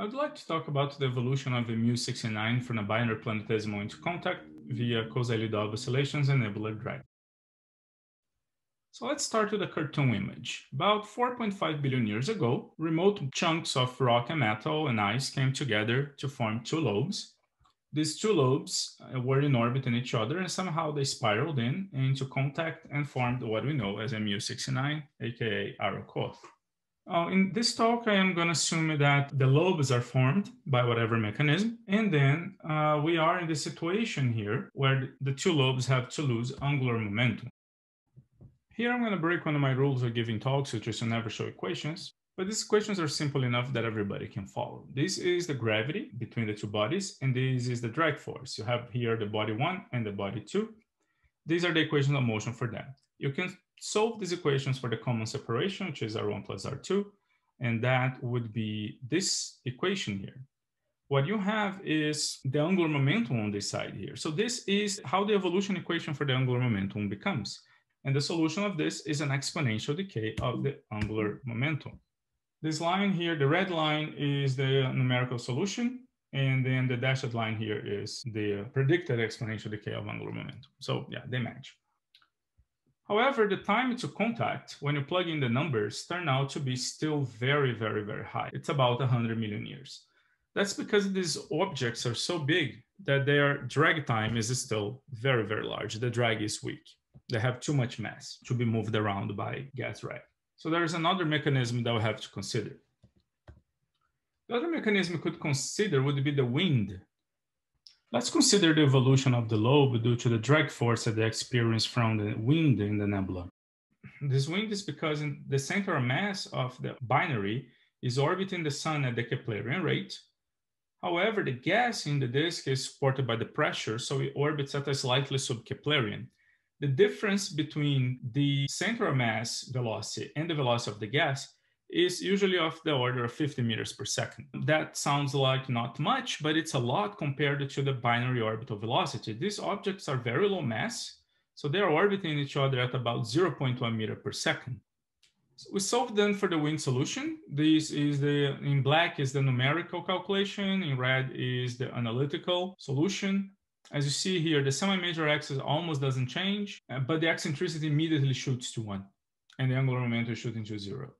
I would like to talk about the evolution of Mu69 from a binary planetesimal into contact via Kozai-Lidov oscillations and nebular drag. So let's start with a cartoon image. About 4.5 billion years ago, remote chunks of rock and metal and ice came together to form two lobes. These two lobes uh, were in orbit in each other and somehow they spiraled in into contact and formed what we know as Mu69, aka Arrokoth. Uh, in this talk, I am going to assume that the lobes are formed by whatever mechanism, and then uh, we are in the situation here where the two lobes have to lose angular momentum. Here I'm going to break one of my rules of giving talks, which is to never show equations, but these equations are simple enough that everybody can follow. This is the gravity between the two bodies, and this is the drag force. You have here the body one and the body two. These are the equations of motion for them. You can solve these equations for the common separation, which is R1 plus R2, and that would be this equation here. What you have is the angular momentum on this side here. So this is how the evolution equation for the angular momentum becomes. And the solution of this is an exponential decay of the angular momentum. This line here, the red line is the numerical solution. And then the dashed line here is the predicted exponential decay of angular momentum. So yeah, they match. However, the time to contact when you plug in the numbers turn out to be still very, very, very high. It's about 100 million years. That's because these objects are so big that their drag time is still very, very large. The drag is weak. They have too much mass to be moved around by gas drag. So there's another mechanism that we have to consider. The other mechanism we could consider would be the wind Let's consider the evolution of the lobe due to the drag force that they experience from the wind in the nebula. This wind is because the central mass of the binary is orbiting the sun at the Keplerian rate. However, the gas in the disk is supported by the pressure, so it orbits at a slightly sub-Keplerian. The difference between the central mass velocity and the velocity of the gas is usually of the order of 50 meters per second. That sounds like not much, but it's a lot compared to the binary orbital velocity. These objects are very low mass, so they are orbiting each other at about 0.1 meter per second. So we solved then for the wind solution. This is the, in black is the numerical calculation, in red is the analytical solution. As you see here, the semi-major axis almost doesn't change, uh, but the eccentricity immediately shoots to one, and the angular momentum shooting to zero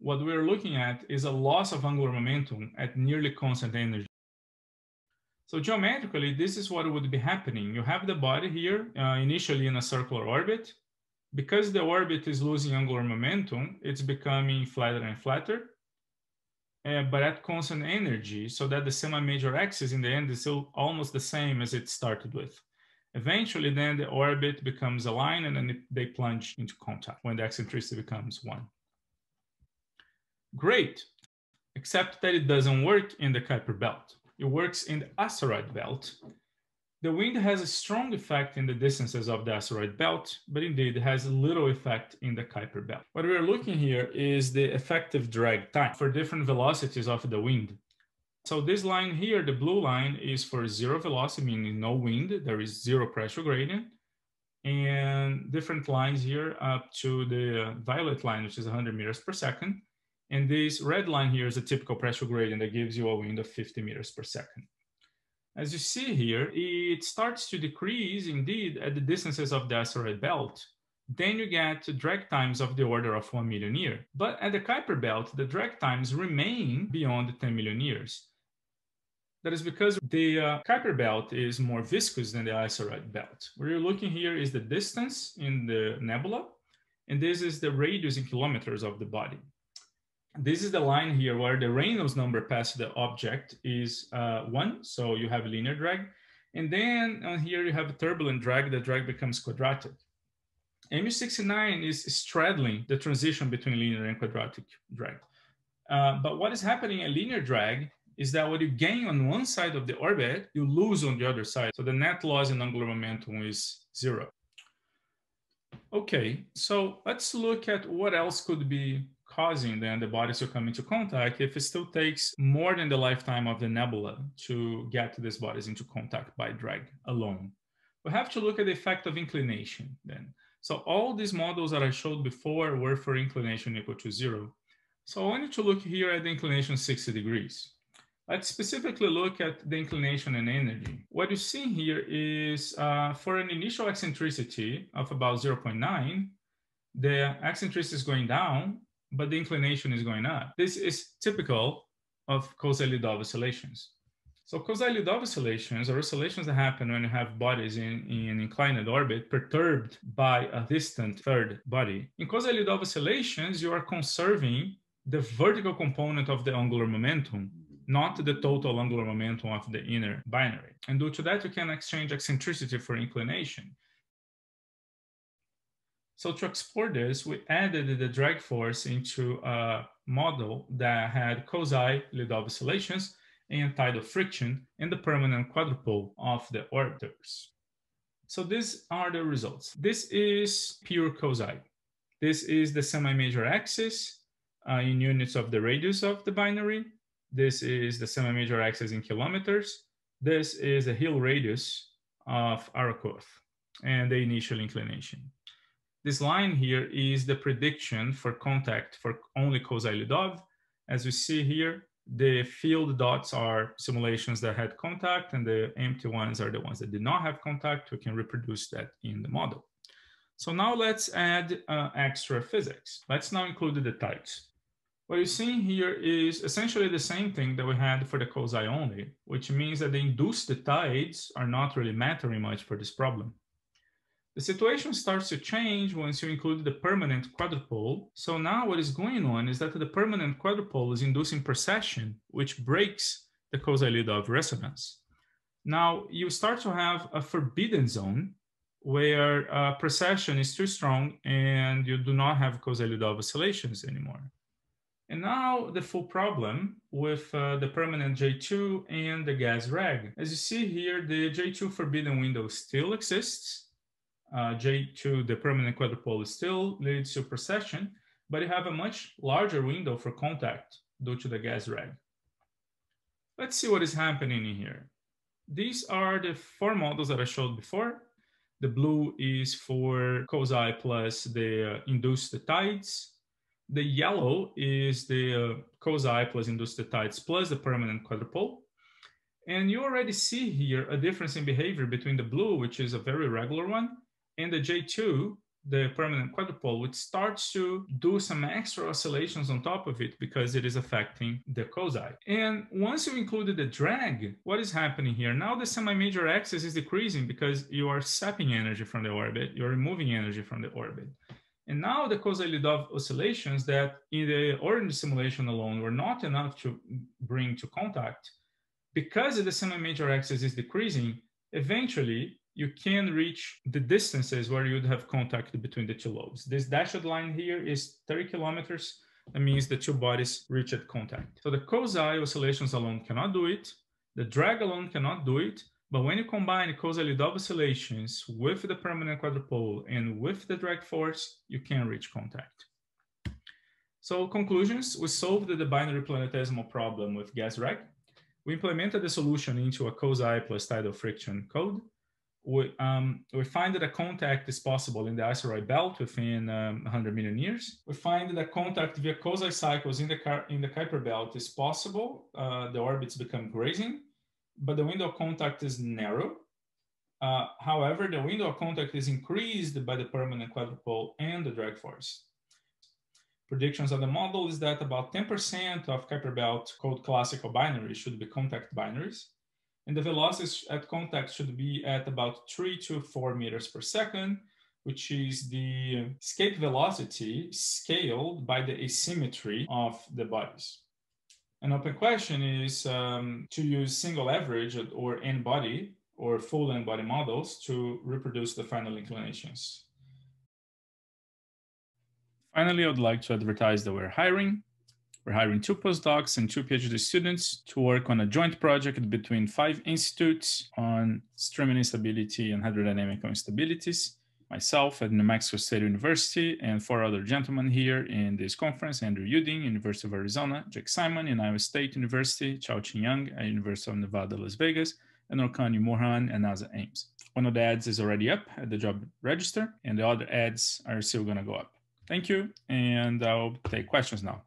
what we're looking at is a loss of angular momentum at nearly constant energy. So geometrically, this is what would be happening. You have the body here uh, initially in a circular orbit. Because the orbit is losing angular momentum, it's becoming flatter and flatter, uh, but at constant energy, so that the semi-major axis in the end is still almost the same as it started with. Eventually, then the orbit becomes aligned and then they plunge into contact when the eccentricity becomes one. Great, except that it doesn't work in the Kuiper belt. It works in the asteroid belt. The wind has a strong effect in the distances of the asteroid belt, but indeed has little effect in the Kuiper belt. What we're looking here is the effective drag time for different velocities of the wind. So this line here, the blue line is for zero velocity, meaning no wind, there is zero pressure gradient. And different lines here up to the violet line, which is 100 meters per second. And this red line here is a typical pressure gradient that gives you a wind of 50 meters per second. As you see here, it starts to decrease indeed at the distances of the asteroid belt. Then you get drag times of the order of 1 million years. But at the Kuiper belt, the drag times remain beyond 10 million years. That is because the uh, Kuiper belt is more viscous than the asteroid belt. What you're looking here is the distance in the nebula, and this is the radius in kilometers of the body this is the line here where the Reynolds number past the object is uh, one. So you have linear drag. And then on here you have a turbulent drag, the drag becomes quadratic. Mu69 is straddling the transition between linear and quadratic drag. Uh, but what is happening in linear drag is that what you gain on one side of the orbit, you lose on the other side. So the net loss in angular momentum is zero. Okay, so let's look at what else could be causing then the bodies to come into contact if it still takes more than the lifetime of the nebula to get these bodies into contact by drag alone. We have to look at the effect of inclination then. So all these models that I showed before were for inclination equal to zero. So I want you to look here at the inclination 60 degrees. Let's specifically look at the inclination and energy. What you see here is uh, for an initial eccentricity of about 0.9, the eccentricity is going down, but the inclination is going up. This is typical of Kozai-Lidov oscillations. So Kozai-Lidov oscillations are oscillations that happen when you have bodies in, in an inclined orbit perturbed by a distant third body. In Kozai-Lidov oscillations, you are conserving the vertical component of the angular momentum not the total angular momentum of the inner binary. And due to that, you can exchange eccentricity for inclination. So to explore this, we added the drag force into a model that had Kozai-Lidov oscillations and tidal friction and the permanent quadrupole of the orbiters. So these are the results. This is pure Kozai. This is the semi-major axis uh, in units of the radius of the binary. This is the semi-major axis in kilometers. This is the Hill radius of Arrokoth and the initial inclination. This line here is the prediction for contact for only Kozai-Lidov. As you see here, the filled dots are simulations that had contact and the empty ones are the ones that did not have contact. We can reproduce that in the model. So now let's add uh, extra physics. Let's now include the tides. What you're seeing here is essentially the same thing that we had for the Kozai only, which means that the induced tides are not really mattering much for this problem. The situation starts to change once you include the permanent quadrupole. So now what is going on is that the permanent quadrupole is inducing precession, which breaks the Kozai-Lidov resonance. Now you start to have a forbidden zone where uh, precession is too strong and you do not have Kozai-Lidov oscillations anymore. And now the full problem with uh, the permanent J2 and the gas drag. As you see here, the J2 forbidden window still exists. Uh, J2, the permanent quadrupole still leads to precession, but you have a much larger window for contact due to the gas drag. Let's see what is happening in here. These are the four models that I showed before. The blue is for Kozai plus the uh, induced tides. The yellow is the uh, Kozai plus induced tides plus the permanent quadrupole. And you already see here a difference in behavior between the blue, which is a very regular one, and the J2, the permanent quadrupole, which starts to do some extra oscillations on top of it because it is affecting the Kozai. And once you included the drag, what is happening here? Now the semi-major axis is decreasing because you are sapping energy from the orbit, you're removing energy from the orbit. And now the Kozai-Lidov oscillations that in the orange simulation alone were not enough to bring to contact, because the semi-major axis is decreasing, eventually you can reach the distances where you'd have contact between the two lobes. This dashed line here is 30 kilometers. That means the two bodies reached contact. So the Kozai oscillations alone cannot do it. The drag alone cannot do it. But when you combine Kozai-Lidov oscillations with the permanent quadrupole and with the drag force, you can reach contact. So conclusions, we solved the binary planetesimal problem with gas drag. We implemented the solution into a Kozai plus tidal friction code. We, um, we find that a contact is possible in the asteroid belt within um, 100 million years. We find that a contact via Kozai cycles in the, Car- in the Kuiper belt is possible. Uh, the orbits become grazing but the window of contact is narrow. Uh, however, the window of contact is increased by the permanent quadrupole and the drag force. Predictions of the model is that about 10% of Kuiper belt cold classical binaries should be contact binaries. And the velocities at contact should be at about three to four meters per second, which is the escape velocity scaled by the asymmetry of the bodies. An open question is um, to use single average or n-body or full n-body models to reproduce the final inclinations. Finally, I would like to advertise that we're hiring. We're hiring two postdocs and two PhD students to work on a joint project between five institutes on streaming instability and hydrodynamic instabilities myself at New Mexico State University, and four other gentlemen here in this conference, Andrew Youdin, University of Arizona, Jake Simon in Iowa State University, Chao-Chin Yang at University of Nevada, Las Vegas, and Orkan Umurhan and NASA Ames. One of the ads is already up at the job register, and the other ads are still gonna go up. Thank you, and I'll take questions now.